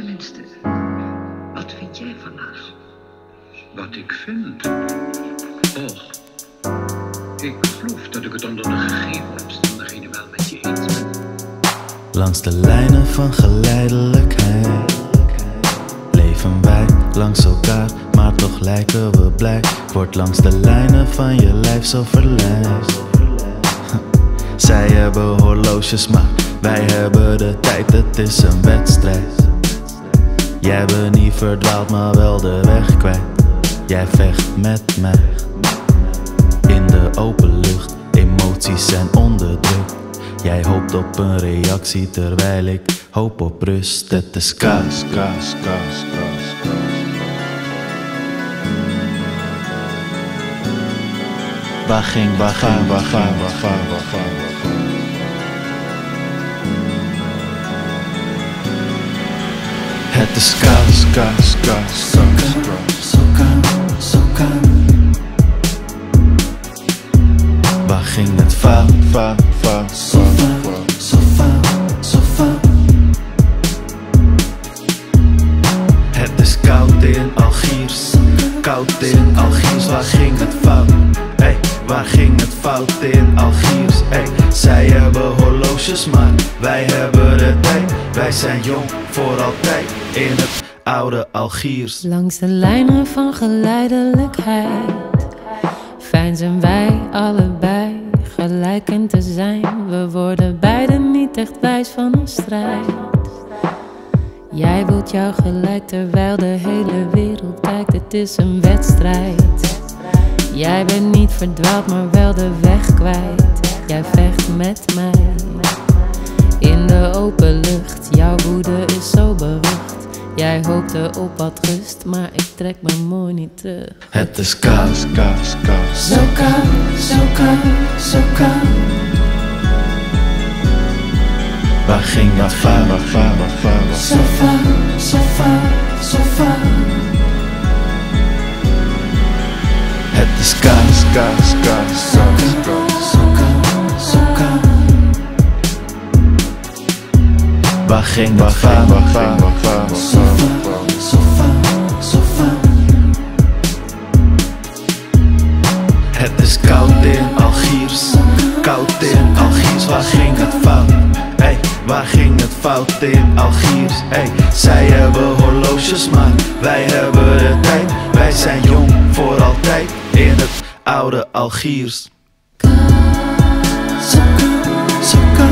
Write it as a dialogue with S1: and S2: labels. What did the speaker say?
S1: Tenminste, wat vind jij van haar?
S2: Wat ik vind? Och, ik geloof dat ik het onder de gegeven omstandigheden wel met je eens ben.
S3: Langs de lijnen van geleidelijkheid Leven wij langs elkaar, maar toch lijken we blij Ik word langs de lijnen van je lijf zo verleid Zij hebben horloges, maar wij hebben de tijd, het is een wedstrijd Jij bent niet verdwaald, maar wel de weg kwijt. Jij vecht met mij. In de open lucht, emoties zijn onderdrukt. Jij hoopt op een reactie terwijl ik hoop op rust. Het is kaas, kaas, kaas, kaas, kaas. Waar ging, waar gaan, waar gaan, waar gaan, waar gaan, waar gaan. Het is kaas. Zo kan, zo kan. Waar ging het fout, fout, fout, zo fout, zo fout, zo fout. Het is koud in Algiers, koud in Algiers. Waar ging het fout? Hey, waar ging het fout in Algiers? Hey, zij hebben wij hebben de tijd. Wij zijn jong voor altijd in het oude Algiers.
S4: Langs de lijnen van geleidelijkheid. Fijn zijn wij allebei gelijk in te zijn. We worden beiden niet echt wijs van een strijd. Jij wilt jou gelijk terwijl de hele wereld kijkt. Het is een wedstrijd. Jij bent niet verdwaald maar wel de weg kwijt. Jij vecht met mij de open lucht Jouw woede is zo berucht Jij hoopte op wat rust, maar ik trek me mooi niet terug.
S3: Het is kaas, kaas, kaas.
S4: Zo kan, zo kan, zo kan.
S3: Waar ging het fout, waar fout, waar waar
S4: Zo
S3: fout,
S4: zo fout, zo fout.
S3: Het is kaas, kaas, kaas, kaas, fout? fout,
S4: zo
S3: fout,
S4: zo fout.
S3: Het is koud in Algiers, koud in Algiers. Waar ging het fout? Hey, waar ging het fout in Algiers? Hey, zij hebben horloges, maar wij hebben de tijd. Wij zijn jong voor altijd in het oude Algiers.
S4: Zo kan, zo kan.